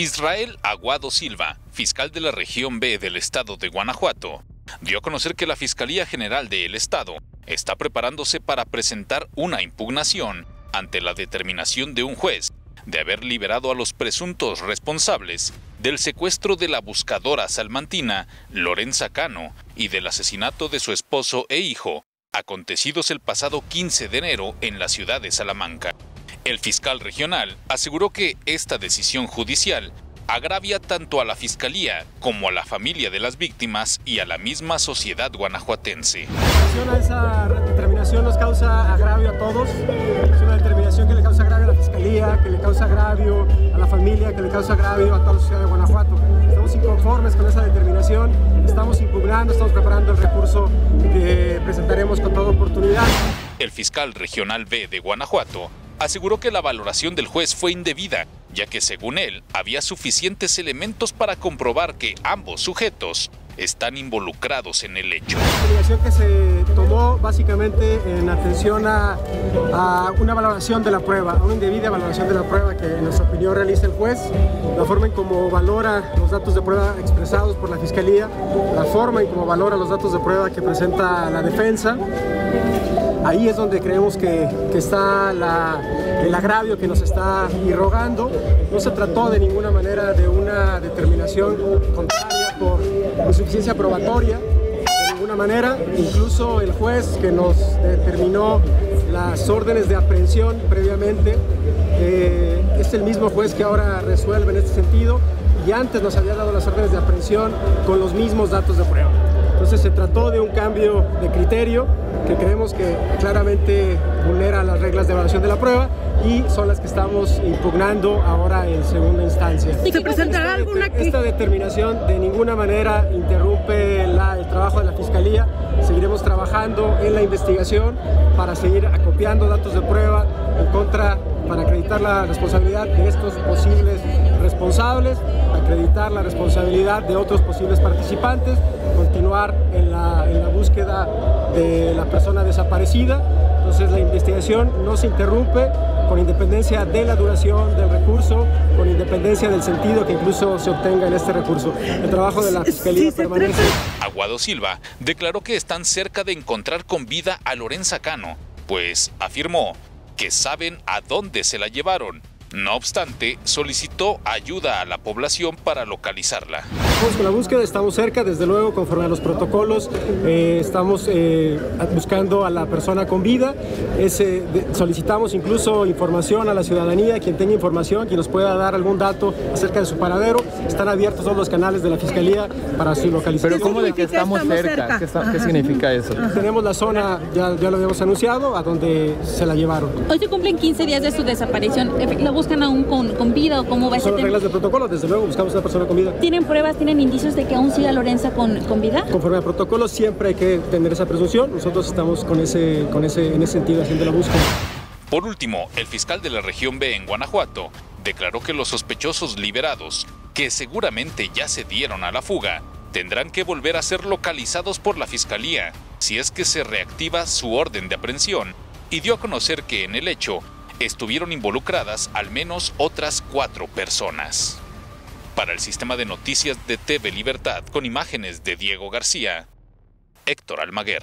Israel Aguado Silva, fiscal de la región B del estado de Guanajuato, dio a conocer que la Fiscalía General del Estado está preparándose para presentar una impugnación ante la determinación de un juez de haber liberado a los presuntos responsables del secuestro de la buscadora salmantina Lorenza Cano y del asesinato de su esposo e hijo, acontecidos el pasado 15 de enero en la ciudad de Salamanca. El fiscal regional aseguró que esta decisión judicial agravia tanto a la Fiscalía como a la familia de las víctimas y a la misma sociedad guanajuatense. Esa determinación nos causa agravio a todos, es una determinación que le causa agravio a la Fiscalía, que le causa agravio a la familia, que le causa agravio a toda la sociedad de Guanajuato. Estamos inconformes con esa determinación, estamos impugnando, estamos preparando el recurso que presentaremos con toda oportunidad. El fiscal regional B de Guanajuato aseguró que la valoración del juez fue indebida, ya que según él había suficientes elementos para comprobar que ambos sujetos están involucrados en el hecho. La decisión que se tomó básicamente en atención a, a, una valoración de la prueba, una indebida valoración de la prueba que en nuestra opinión realiza el juez, la forma en cómo valora los datos de prueba expresados por la Fiscalía, la forma en cómo valora los datos de prueba que presenta la defensa, ahí es donde creemos que, está el agravio que nos está irrogando. No se trató de ninguna manera de una determinación contraria por insuficiencia probatoria, de ninguna manera. Incluso el juez que nos determinó las órdenes de aprehensión previamente eh, es el mismo juez que ahora resuelve en este sentido y antes nos había dado las órdenes de aprehensión con los mismos datos de prueba. Entonces se trató de un cambio de criterio que creemos que claramente vulnera las reglas de evaluación de la prueba y son las que estamos impugnando ahora en segunda instancia. ¿Se presentará alguna esta, esta determinación de ninguna manera interrumpe la, el trabajo de la Fiscalía. Seguiremos trabajando en la investigación para seguir acopiando datos de prueba en contra, para acreditar la responsabilidad de estos posibles responsables, acreditar la responsabilidad de otros posibles participantes, continuar en la, en la búsqueda de la persona desaparecida. Entonces la investigación no se interrumpe con independencia de la duración del recurso, con independencia del sentido que incluso se obtenga en este recurso. El trabajo de la Fiscalía permanece. Aguado Silva declaró que están cerca de encontrar con vida a Lorenza Cano, pues afirmó que saben a dónde se la llevaron no obstante, solicitó ayuda a la población para localizarla. Estamos con la búsqueda, estamos cerca, desde luego, conforme a los protocolos, eh, estamos eh, buscando a la persona con vida. Ese, de, solicitamos incluso información a la ciudadanía, quien tenga información, quien nos pueda dar algún dato acerca de su paradero. Están abiertos todos los canales de la Fiscalía para su localización. Pero ¿cómo de que estamos, estamos cerca? cerca? ¿Qué, está, ¿Qué, significa eso? Ajá. Tenemos la zona, ya, ya lo habíamos anunciado, a donde se la llevaron. Hoy se cumplen 15 días de su desaparición. ¿Lo buscan aún con, con vida o cómo va a ser? Son reglas de protocolo, desde luego buscamos a una persona con vida. ¿Tienen pruebas, tienen indicios de que aún siga Lorenza con, con vida? Conforme al protocolo siempre hay que tener esa presunción. Nosotros estamos con ese, con ese, en ese sentido haciendo la búsqueda. Por último, el fiscal de la región B en Guanajuato declaró que los sospechosos liberados, que seguramente ya se dieron a la fuga, tendrán que volver a ser localizados por la fiscalía si es que se reactiva su orden de aprehensión y dio a conocer que en el hecho estuvieron involucradas al menos otras cuatro personas. Para el sistema de noticias de TV Libertad con imágenes de Diego García, Héctor Almaguer.